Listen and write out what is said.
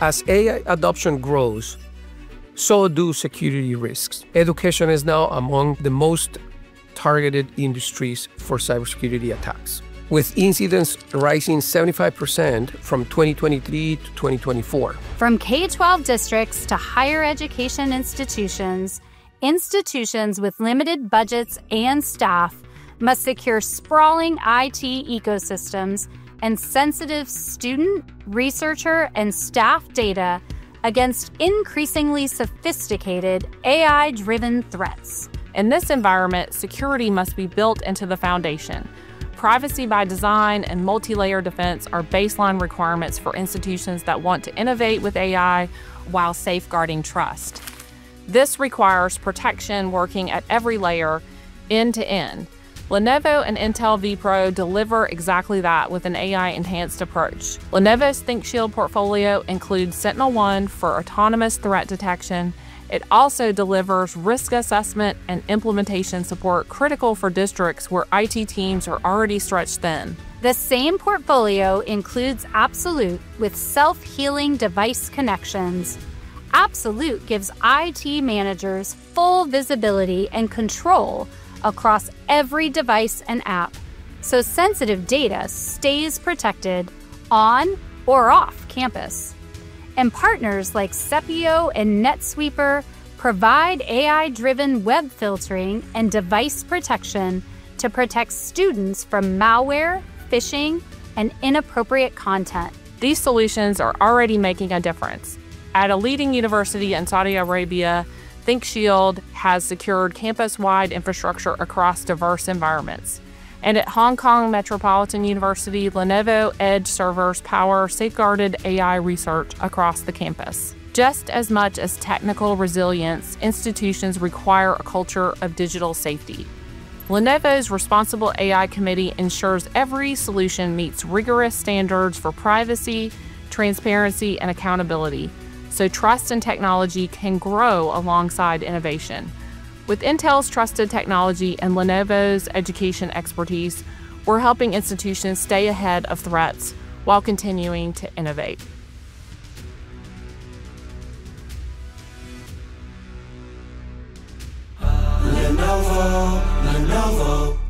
As AI adoption grows, so do security risks. Education is now among the most targeted industries for cybersecurity attacks, with incidents rising 75% from 2023 to 2024. From K 12 districts to higher education institutions, institutions with limited budgets and staff must secure sprawling IT ecosystems and sensitive student, researcher, and staff data against increasingly sophisticated AI driven threats. In this environment, security must be built into the foundation. Privacy by design and multi layer defense are baseline requirements for institutions that want to innovate with AI while safeguarding trust. This requires protection working at every layer, end to end. Lenovo and Intel vPro deliver exactly that with an AI enhanced approach. Lenovo's ThinkShield portfolio includes SentinelOne for autonomous threat detection. It also delivers risk assessment and implementation support critical for districts where IT teams are already stretched thin. The same portfolio includes Absolute with self healing device connections. Absolute gives IT managers full visibility and control across every device and app, so sensitive data stays protected on or off campus. And partners like Sepio and NetSweeper provide AI driven web filtering and device protection to protect students from malware, phishing, and inappropriate content. These solutions are already making a difference. At a leading university in Saudi Arabia, ThinkShield has secured campus wide infrastructure across diverse environments. And at Hong Kong Metropolitan University, Lenovo Edge servers power safeguarded AI research across the campus. Just as much as technical resilience, institutions require a culture of digital safety. Lenovo's Responsible AI Committee ensures every solution meets rigorous standards for privacy, transparency, and accountability so trust in technology can grow alongside innovation. With Intel's trusted technology and Lenovo's education expertise, we're helping institutions stay ahead of threats while continuing to innovate. Lenovo, Lenovo.